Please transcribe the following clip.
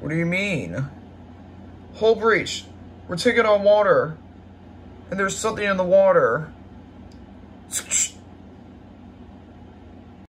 What do you mean? Hull breach. We're taking on water. And there's something in the water.